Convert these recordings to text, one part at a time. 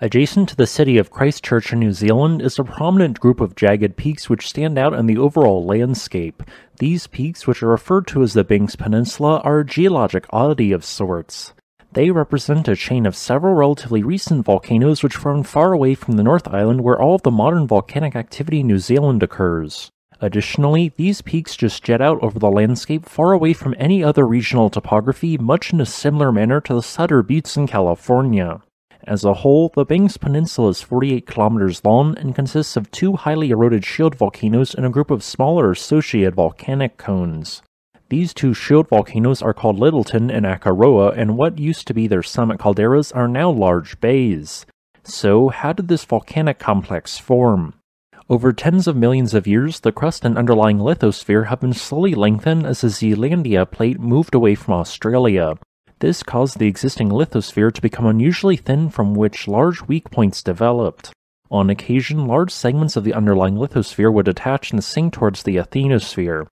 Adjacent to the city of Christchurch in New Zealand is a prominent group of jagged peaks which stand out in the overall landscape. These peaks, which are referred to as the Banks Peninsula, are a geologic oddity of sorts. They represent a chain of several relatively recent volcanoes which formed far away from the North Island where all of the modern volcanic activity in New Zealand occurs. Additionally, these peaks just jet out over the landscape far away from any other regional topography, much in a similar manner to the Sutter Buttes in California. As a whole, the Banks Peninsula is 48 kilometers long and consists of two highly eroded shield volcanoes and a group of smaller associated volcanic cones. These two shield volcanoes are called Lyttelton and Akaroa, and what used to be their summit calderas are now large bays. So, how did this volcanic complex form? Over tens of millions of years, the crust and underlying lithosphere have been slowly lengthened as the Zealandia plate moved away from Australia. This caused the existing lithosphere to become unusually thin from which large weak points developed. On occasion, large segments of the underlying lithosphere would detach and sink towards the asthenosphere.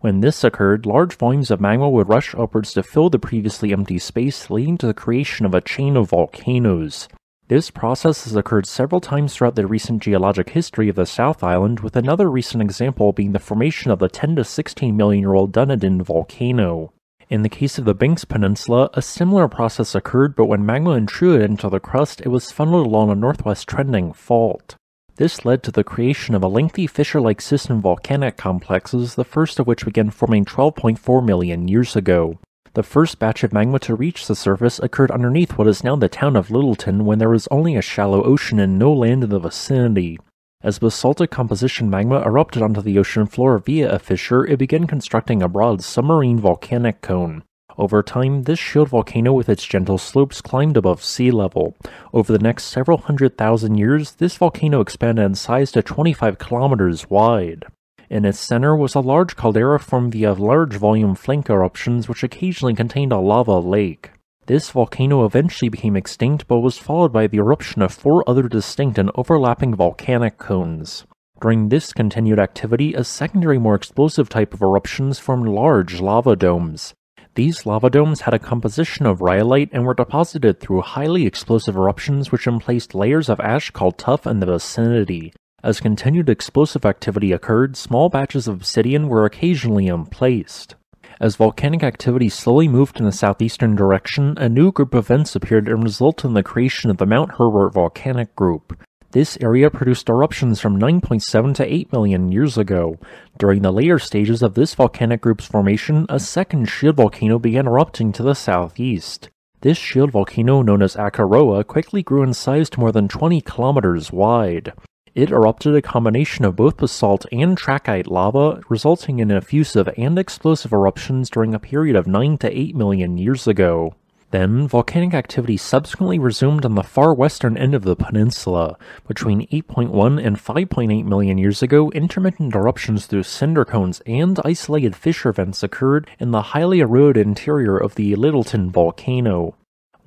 When this occurred, large volumes of magma would rush upwards to fill the previously empty space, leading to the creation of a chain of volcanoes. This process has occurred several times throughout the recent geologic history of the South Island, with another recent example being the formation of the 10 to 16 million year old Dunedin volcano. In the case of the Banks Peninsula, a similar process occurred, but when magma intruded into the crust, it was funneled along a northwest trending fault. This led to the creation of a lengthy fissure-like system of volcanic complexes, the first of which began forming 12.4 million years ago. The first batch of magma to reach the surface occurred underneath what is now the town of Lyttelton when there was only a shallow ocean and no land in the vicinity. As basaltic composition magma erupted onto the ocean floor via a fissure, it began constructing a broad submarine volcanic cone. Over time, this shield volcano with its gentle slopes climbed above sea level. Over the next several hundred thousand years, this volcano expanded in size to 25 kilometers wide. In its center was a large caldera formed via large volume flank eruptions which occasionally contained a lava lake. This volcano eventually became extinct but was followed by the eruption of four other distinct and overlapping volcanic cones. During this continued activity, a secondary more explosive type of eruptions formed large lava domes. These lava domes had a composition of rhyolite and were deposited through highly explosive eruptions which emplaced layers of ash called tuff in the vicinity. As continued explosive activity occurred, small batches of obsidian were occasionally emplaced. As volcanic activity slowly moved in a southeastern direction, a new group of vents appeared and resulted in the creation of the Mount Herbert Volcanic Group. This area produced eruptions from 9.7 to 8 million years ago. During the later stages of this volcanic group's formation, a second shield volcano began erupting to the southeast. This shield volcano, known as Akaroa, quickly grew in size to more than 20 kilometers wide. It erupted a combination of both basalt and trachyte lava, resulting in effusive and explosive eruptions during a period of 9 to 8 million years ago. Then, volcanic activity subsequently resumed on the far western end of the peninsula. Between 8.1 and 5.8 million years ago, intermittent eruptions through cinder cones and isolated fissure vents occurred in the highly eroded interior of the Lyttelton volcano.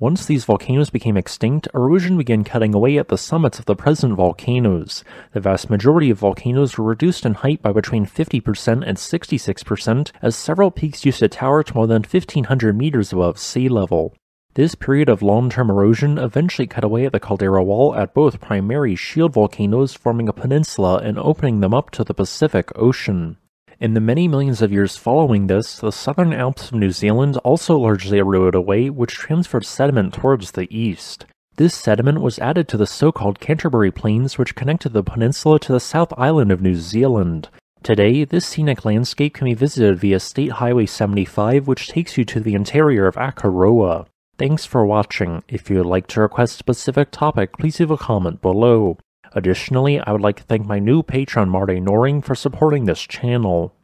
Once these volcanoes became extinct, erosion began cutting away at the summits of the present volcanoes. The vast majority of volcanoes were reduced in height by between 50% and 66%, as several peaks used to tower to more than 1500 meters above sea level. This period of long-term erosion eventually cut away at the caldera wall at both primary shield volcanoes forming a peninsula and opening them up to the Pacific Ocean. In the many millions of years following this, the southern Alps of New Zealand also largely eroded away, which transferred sediment towards the east. This sediment was added to the so-called Canterbury Plains which connected the peninsula to the South Island of New Zealand. Today, this scenic landscape can be visited via State Highway 75 which takes you to the interior of Akaroa. Thanks for watching. If you would like to request a specific topic, please leave a comment below. Additionally, I would like to thank my new patron Marty Noring for supporting this channel.